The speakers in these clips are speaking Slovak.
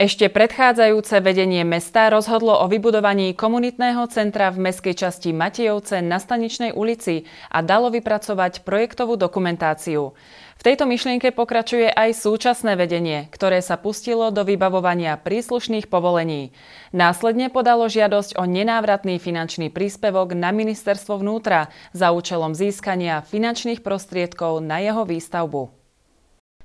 Ešte predchádzajúce vedenie mesta rozhodlo o vybudovaní komunitného centra v meskej časti Matejovce na Staničnej ulici a dalo vypracovať projektovú dokumentáciu. V tejto myšlienke pokračuje aj súčasné vedenie, ktoré sa pustilo do vybavovania príslušných povolení. Následne podalo žiadosť o nenávratný finančný príspevok na ministerstvo vnútra za účelom získania finančných prostriedkov na jeho výstavbu.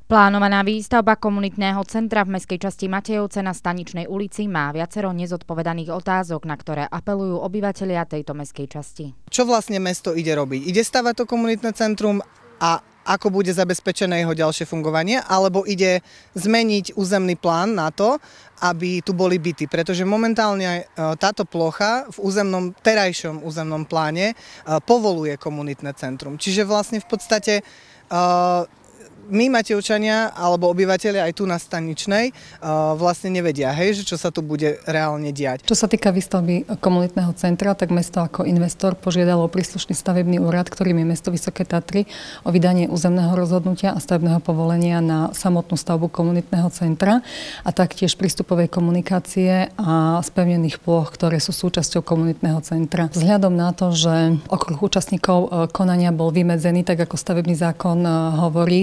Plánovaná výstavba komunitného centra v meskej časti Matejovce na Staničnej ulici má viacero nezodpovedaných otázok, na ktoré apelujú obyvatelia tejto meskej časti. Čo vlastne mesto ide robiť? Ide stavať to komunitné centrum a ako bude zabezpečené jeho ďalšie fungovanie, alebo ide zmeniť územný plán na to, aby tu boli byty. Pretože momentálne e, táto plocha v územnom, terajšom územnom pláne e, povoluje komunitné centrum. Čiže vlastne v podstate e, my Matevčania alebo obyvateľia aj tu na Staničnej vlastne nevedia, hej, že čo sa tu bude reálne diať. Čo sa týka výstavby komunitného centra, tak mesto ako investor požiadalo príslušný stavebný úrad, ktorým je mesto Vysoké Tatry, o vydanie územného rozhodnutia a stavebného povolenia na samotnú stavbu komunitného centra a taktiež prístupovej komunikácie a spevnených ploch, ktoré sú súčasťou komunitného centra. Vzhľadom na to, že okruh účastníkov e, konania bol vymedzený, tak ako stavebný zákon e, hovorí,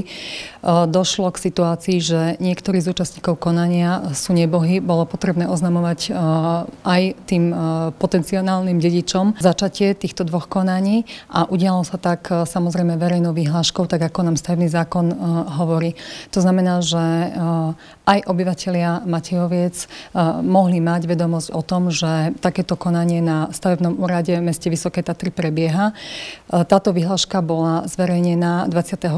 došlo k situácii, že niektorí z účastníkov konania sú nebohy. Bolo potrebné oznamovať eh, aj tým eh, potenciálnym dedičom začatie týchto dvoch konaní a udialo sa tak samozrejme verejnou vyhláškou, tak ako nám stavebný zákon hovorí. To znamená, že aj obyvateľia Matejoviec mohli mať vedomosť o tom, že takéto konanie na stavebnom úrade v meste Vysoké Tatry prebieha. Táto vyhláška bola zverejnená 24.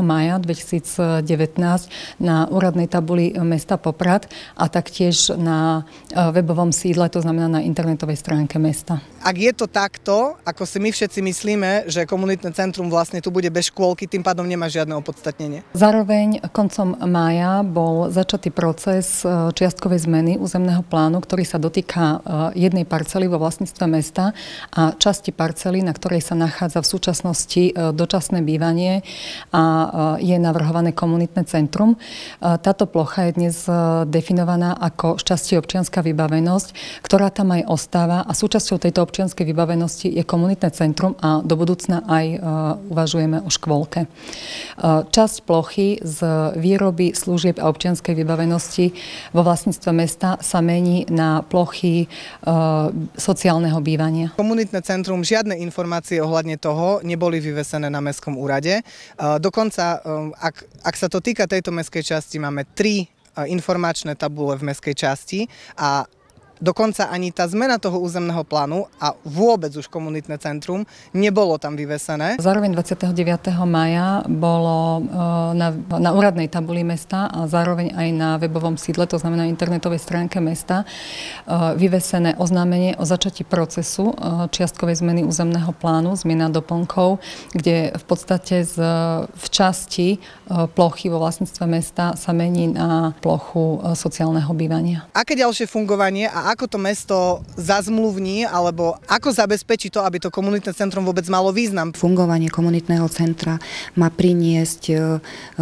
maja 2020 2019 na úradnej tabuli mesta Poprad a taktiež na e, webovom sídle, to znamená na internetovej stránke mesta. Ak je to takto, ako si my všetci myslíme, že komunitné centrum vlastne tu bude bez škôlky, tým pádom nemá žiadne opodstatnenie. Zároveň koncom mája bol začatý proces e, čiastkovej zmeny územného plánu, ktorý sa dotýka e, jednej parcely vo vlastníctve mesta a časti parcely, na ktorej sa nachádza v súčasnosti dočasné bývanie a je na navrhované komunitné centrum. Táto plocha je dnes e, definovaná ako šťastie občianská vybavenosť, ktorá tam aj ostáva a súčasťou tejto občianskej vybavenosti je komunitné centrum a do budúcna aj e, uvažujeme o škôlke. E, časť plochy z výroby služieb a občianskej vybavenosti vo vlastníctve mesta sa mení na plochy sociálneho bývania. Komunitné centrum, žiadne informácie ohľadne toho neboli vyvesené na Mestskom úrade. Dokonca ak, ak sa to týka tejto meskej časti, máme tri eh, informačné tabule v meskej časti a Dokonca ani tá zmena toho územného plánu a vôbec už komunitné centrum nebolo tam vyvesené. Zároveň 29. maja bolo e, na, na úradnej tabuli mesta a zároveň aj na webovom sídle, to znamená internetovej stránke mesta, e, vyvesené oznámenie o začatí procesu e, čiastkovej zmeny územného plánu, zmiena doplnkov, kde v podstate z, v časti plochy vo vlastníctve mesta sa mení na plochu sociálneho bývania. Aké ďalšie fungovanie a ako to mesto zazmluvní, alebo ako zabezpečí to, aby to komunitné centrum vôbec malo význam? Fungovanie komunitného centra má priniesť e, e,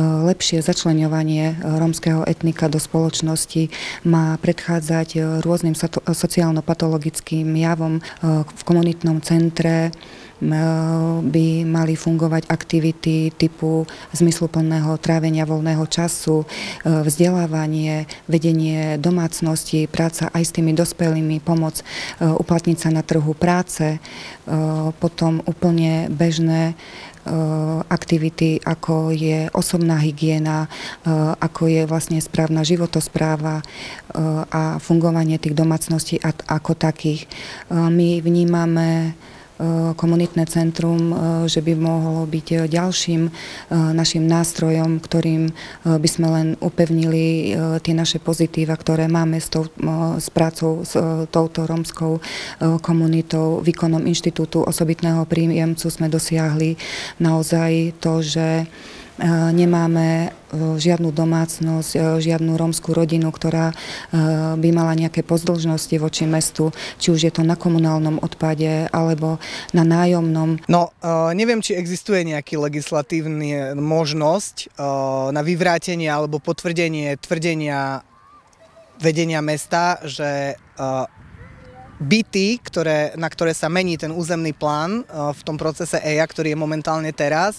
lepšie začlenovanie e, rómskeho etnika do spoločnosti, má predchádzať rôznym sociálno-patologickým javom v komunitnom centre by mali fungovať aktivity typu zmysluplného trávenia voľného času, e, vzdelávanie, vedenie domácnosti, práca aj s tými dospelými, pomoc e, uplatniť sa na trhu práce, e, potom úplne bežné aktivity, ako je osobná hygiena, ako je vlastne správna životospráva a fungovanie tých domácností ako takých. My vnímame komunitné centrum, eh, že by mohlo byť eh, ďalším našim nástrojom, ktorým by sme len upevnili tie naše pozitíva, ktoré máme s, tou, s prácou s touto romskou komunitou. Výkonom Inštitútu osobitného príjemcu sme dosiahli naozaj to, že nemáme žiadnu domácnosť, žiadnu rómskú rodinu, ktorá by mala nejaké pozdĺžnosti voči mestu, či už je to na komunálnom odpade alebo na nájomnom. No, neviem, či existuje nejaký legislatívny možnosť na vyvrátenie alebo potvrdenie tvrdenia vedenia mesta, že byty, ktoré, na ktoré sa mení ten územný plán v tom procese EIA, ktorý je momentálne teraz,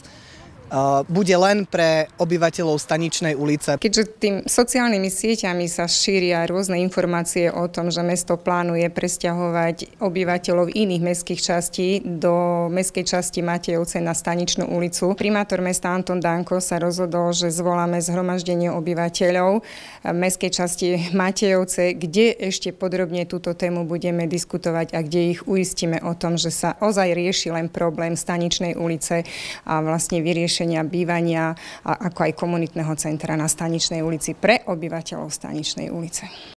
bude len pre obyvateľov Staničnej ulice. Keďže tým sociálnymi sieťami sa šíria rôzne informácie o tom, že mesto plánuje presťahovať obyvateľov iných mestských častí do mestskej časti Matejovce na Staničnú ulicu, primátor mesta Anton Danko sa rozhodol, že zvoláme zhromaždenie obyvateľov mestskej časti Matejovce, kde ešte podrobne túto tému budeme diskutovať a kde ich uistíme o tom, že sa ozaj rieši len problém Staničnej ulice a vlastne vyrieši riešenia bývania ako aj komunitného centra na Staničnej ulici pre obyvateľov Staničnej ulice.